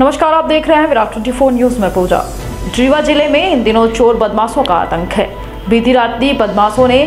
नमस्कार, आप देख रहे हैं विराट 24 न्यूज़ में पूजा। रीवा ज़िले में इन दिनों चोर बदमाशों का आतंक है। बीती रात्रि बदमाशों ने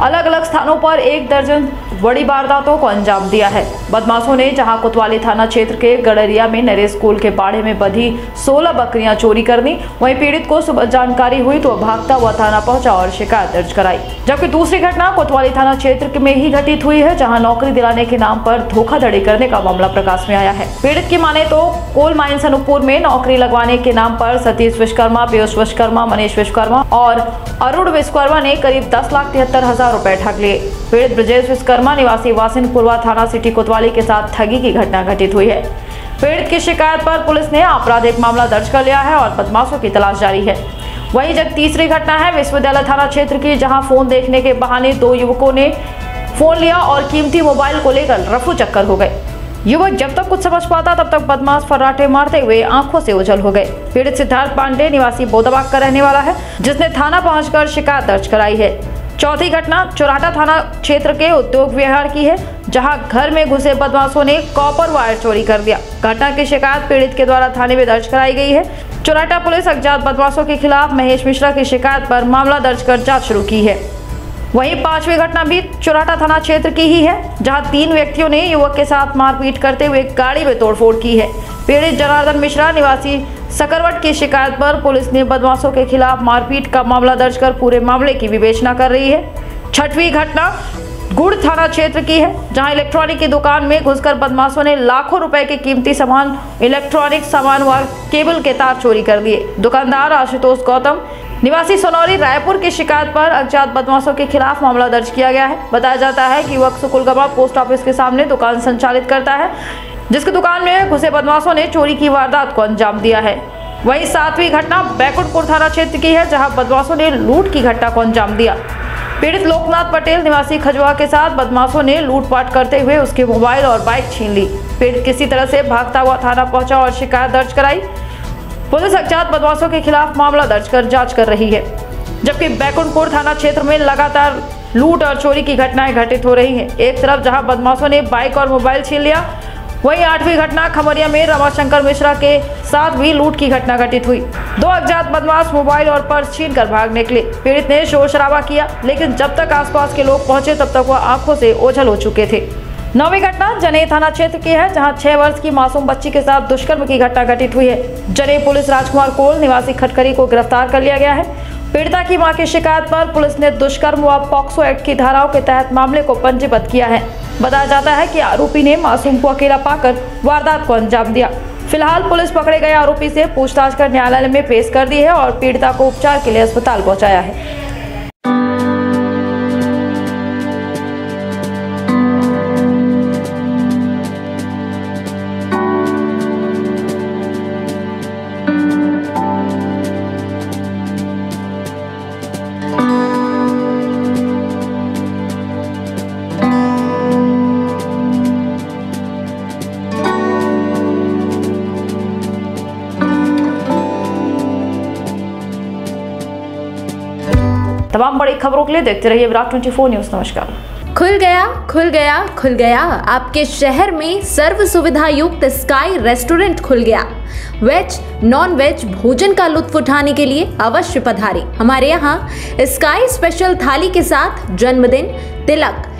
अलग अलग स्थानों पर एक दर्जन बड़ी वारदातों को अंजाम दिया है। बदमाशों ने जहाँ कोतवाली थाना क्षेत्र के गड़रिया में नरे स्कूल के बाड़े में बधी 16 बकरियाँ चोरी कर दी वहीं पीड़ित को सुबह जानकारी हुई तो भागता हुआ थाना पहुँचा और शिकायत दर्ज कराई। जबकि दूसरी घटना कोतवाली थाना क्षेत्र में ही घटित हुई है, जहाँ नौकरी दिलाने के नाम पर धोखाधड़ी करने का मामला प्रकाश में आया है। पीड़ित की माने तो कोल माइंस अनूपपुर में नौकरी लगवाने के नाम पर सतीश विश्वकर्मा, पीयूष विश्वकर्मा, मनीष विश्वकर्मा और अरुण विश्वकर्मा ने करीब दस लाख तिहत्तर हज़ार रूपए ठग लिए पीड़ित ब्रजेश विश्वकर्मा निवासी वासिनपुरवा थाना सिटी कोतवाली के साथ ठगी की घटना घटित हुई है। पीड़ित की शिकायत पर पुलिस ने आपराधिक मामला दर्ज कर लिया है और बदमाशों की तलाश जारी है। वहीं जब तीसरी घटना है, विश्वविद्यालय थाना क्षेत्र की, जहाँ फ़ोन देखने के बहाने दो युवकों ने फ़ोन लिया और कीमती मोबाइल को लेकर रफू चक्कर हो गए। युवक जब तक कुछ समझ पाता, तब तक बदमाश फर्राटे मारते हुए आँखों से उजल हो गए। पीड़ित सिद्धार्थ पांडे निवासी बोदबाग का रहने वाला है, जिसने थाना पहुंचकर शिकायत दर्ज कराई है। चौथी घटना चौराटा थाना क्षेत्र के उद्योग विहार की है, जहाँ घर में घुसे बदमाशों ने कॉपर वायर चोरी कर दिया घटना की शिकायत पीड़ित के द्वारा थाने में दर्ज कराई गई है। चौराटा पुलिस अज्ञात बदमाशों के खिलाफ महेश मिश्रा की शिकायत पर मामला दर्ज कर जाँच शुरू की है। वहीं पांचवी घटना भी चौराटा थाना क्षेत्र की ही है, जहाँ तीन व्यक्तियों ने युवक के साथ मारपीट करते हुए गाड़ी में तोड़फोड़ की है। पीड़ित जनार्दन मिश्रा, निवासी सकरवट की शिकायत पर पुलिस ने बदमाशों के खिलाफ मारपीट का मामला दर्ज कर पूरे मामले की विवेचना कर रही है। छठवीं घटना गुड़ थाना क्षेत्र की है, जहाँ इलेक्ट्रॉनिक की दुकान में घुसकर बदमाशों ने लाखों रुपए के कीमती सामान, इलेक्ट्रॉनिक सामान व केबल के तार चोरी कर दिए दुकानदार आशुतोष गौतम निवासी सोनौरी रायपुर की शिकायत पर अज्ञात बदमाशों के खिलाफ मामला दर्ज किया गया है। बताया जाता है कि वक्त सुकुलगमा पोस्ट ऑफ़िस के सामने दुकान संचालित करता है, जिसकी दुकान में घुसे बदमाशों ने चोरी की वारदात को अंजाम दिया है। वही सातवीं घटना बैकुंठपुर थाना क्षेत्र की है, जहाँ बदमाशों ने लूट की घटना को अंजाम दिया। पीड़ित लोकनाथ पटेल निवासी खजवा के साथ बदमाशों ने लूटपाट करते हुए उसके मोबाइल और बाइक छीन ली। पीड़ित किसी तरह से भागता हुआ थाना पहुँचा और शिकायत दर्ज कराई। पुलिस अज्ञात बदमाशों के खिलाफ मामला दर्ज कर जाँच कर रही है, जबकि बैकुंठपुर थाना क्षेत्र में लगातार लूट और चोरी की घटनाएँ घटित हो रही हैं। एक तरफ़ जहाँ बदमाशों ने बाइक और मोबाइल छीन लिया, वहीं आठवीं घटना खमरिया में रमाशंकर मिश्रा के साथ भी लूट की घटना घटित हुई। दो अज्ञात बदमाश मोबाइल और पर्स छीन कर भाग निकले। पीड़ित ने शोर शराबा किया, लेकिन जब तक आसपास के लोग पहुँचे तब तक वह आँखों से ओझल हो चुके थे। नौवीं घटना जने थाना क्षेत्र की है, जहाँ छह वर्ष की मासूम बच्ची के साथ दुष्कर्म की घटना घटित हुई है। जने पुलिस राजकुमार कोल निवासी खटकरी को गिरफ़्तार कर लिया गया है। पीड़िता की माँ की शिकायत पर पुलिस ने दुष्कर्म व पॉक्सो एक्ट की धाराओं के तहत मामले को पंजीबद्ध किया है। बताया जाता है कि आरोपी ने मासूम को अकेला पाकर वारदात को अंजाम दिया। फ़िलहाल पुलिस पकड़े गए आरोपी से पूछताछ कर न्यायालय में पेश कर दी है और पीड़िता को उपचार के लिए अस्पताल पहुँचाया है। तमाम बड़ी खबरों के लिए देखते रहिए विराट 24 न्यूज़। नमस्कार। खुल गया खुल गया खुल गया। आपके शहर में सर्व सुविधा युक्त स्काई रेस्टोरेंट खुल गया। वेज नॉन वेज भोजन का लुत्फ उठाने के लिए अवश्य पधारे। हमारे यहाँ स्काई स्पेशल थाली के साथ जन्मदिन, तिलक।